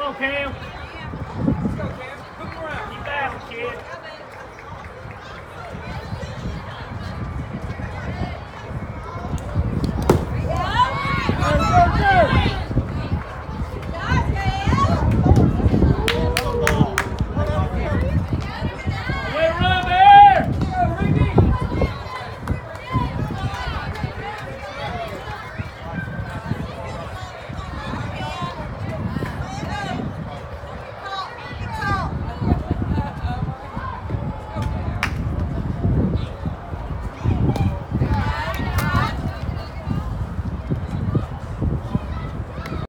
Come on, Cam. Let's go, Cam. Put him around. Keep after, kid. Way to!